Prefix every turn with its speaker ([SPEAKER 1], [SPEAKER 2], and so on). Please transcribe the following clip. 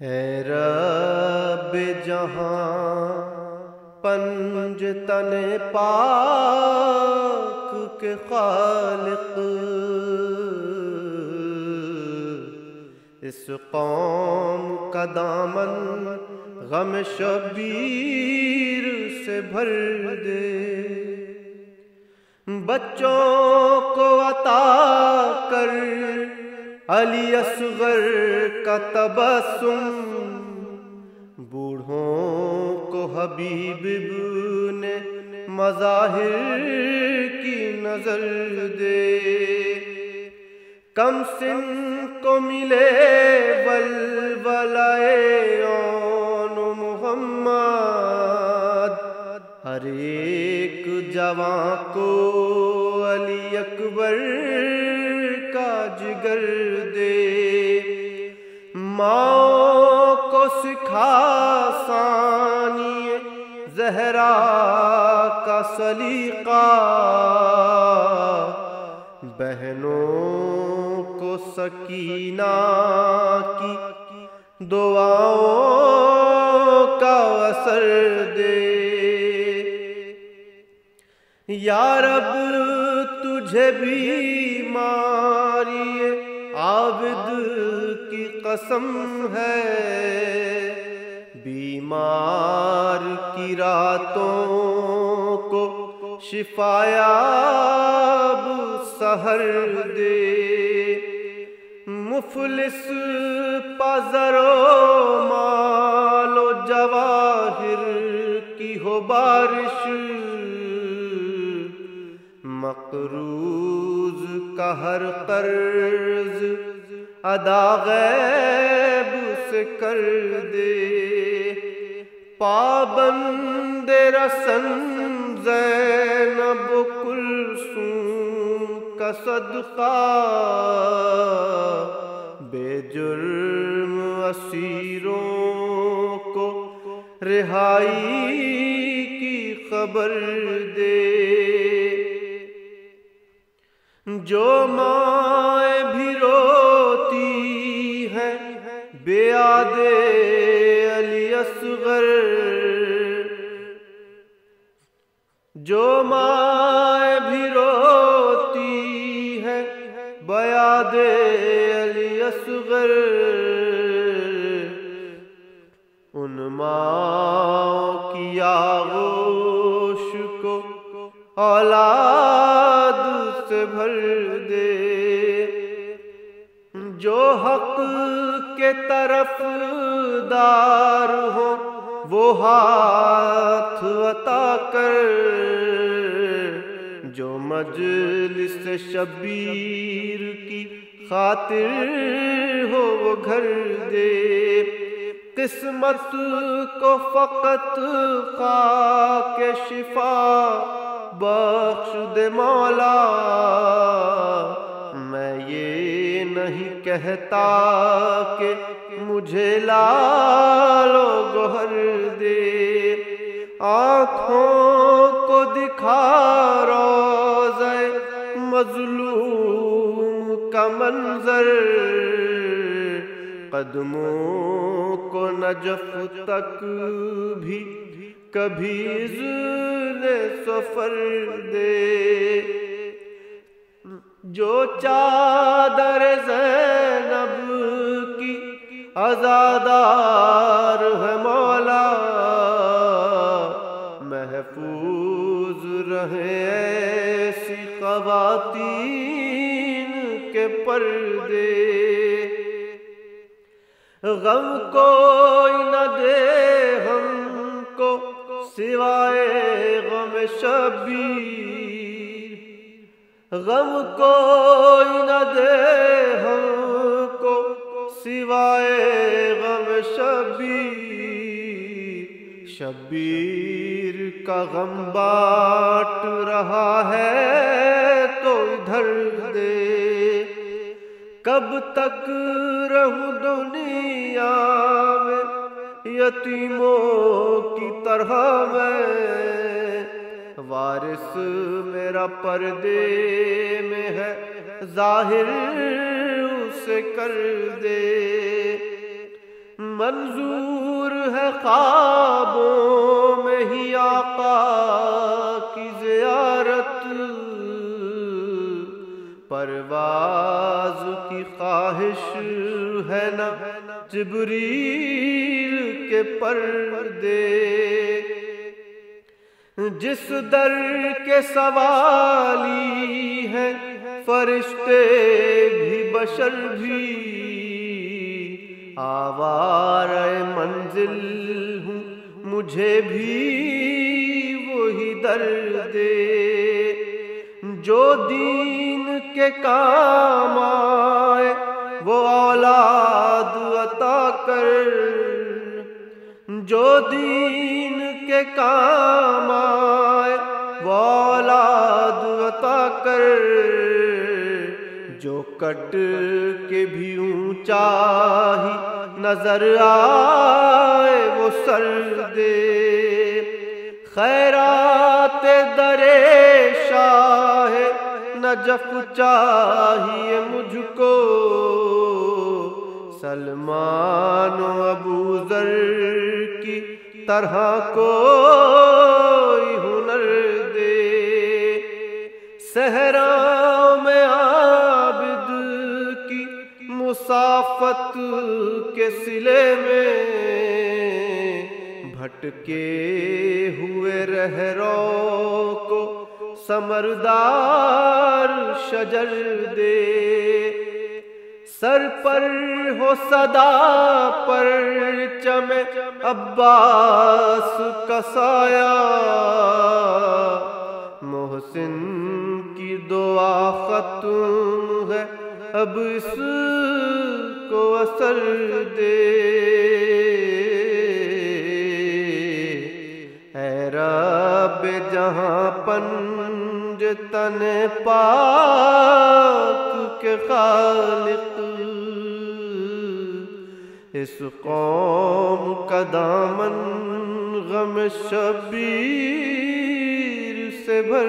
[SPEAKER 1] रब जहाँ पंज तन पाक के खालिक। इस कौम का दामन गम शबीर से भर दे। बच्चों को अता कर अली असगर का तबसुम बूढ़ों को हबीब ने मजाहिर की नज़र दे। कम सिन को मिले बल बलाए मोहम्मद। हर एक जवां को अली अकबर का जिगर माँ को सिखा सानी जहरा का सलीका। बहनों को सकीना की दुआओं का असर दे। यारब, तुझे भी मारिए, आबिद कसम है। बीमार की रातों को शिफायाब सहर दे। मुफलिस पजरो, मालो जवाहिर की हो बारिश। मकरूज का हर कर्ज अदा गैब से कर दे। पाबंद रसन जैनब कुलसूम का सदका। बेजुर्म असीरों को रिहाई की खबर दे। जो माए जो माए भी रोती है बयादे अली असगर। उन माँ की आगोश को औलाद से भर दे। जो हक के तरफ़ दार हो, वो हाथ अता कर। मजलिस शबीर की खातिर हो वो घर दे। किस्मत को फकत खा के शिफा बख्श दे मौला। मैं ये नहीं कहता कि मुझे लालो गोहर दे। आँखों को दिखा रोज़े मजलूम का मंजर कदमों को नजफ तक भी कभी ने सफ़र दे जो चादर जैनब की आजादार है मौला महफूज रहे खवातीन के पर्दे। गम कोई न दे हमको सिवाय गम शबीर। गम कोई न दे हमको सिवाय गम शबीर। शबीर का गम बाट रहा है। कब तक रहूँ दुनिया में? यतीमों की तरह मैं। वारिस मेरा पर्दे में है, ज़ाहिर उसे कर दे। मंजूर है ख्वाबों में ही आका परवाज की ख्वाहिश है न, जिबरील के पर्दे। जिस दर के सवाली है, फरिश्ते भी, बशर भी। आवार मंजिल हूँ, मुझे भी वही दर दे जो दीन के काम आए, वो औलाद अता कर, जो दीन के काम आए, वो औलाद अता कर, जो कट के भी ऊँचा ही नज़र आए, वो सर दे, खैरात नजफ चाहिए मुझको। सलमान अबू जर की तरह को हुनर दे। सहराओं में आबिद की मुसाफत के सिले में भटके हुए रहरों को समरदार शजर दे। सर पर हो सदा पर चमे अब्बास कसाया मोहसिन की दुआ खत्म है, अब इसको असर दे। रब जहाँ पंज तन पाक के खालिक। इस कौम का दामन गम शबीर से भर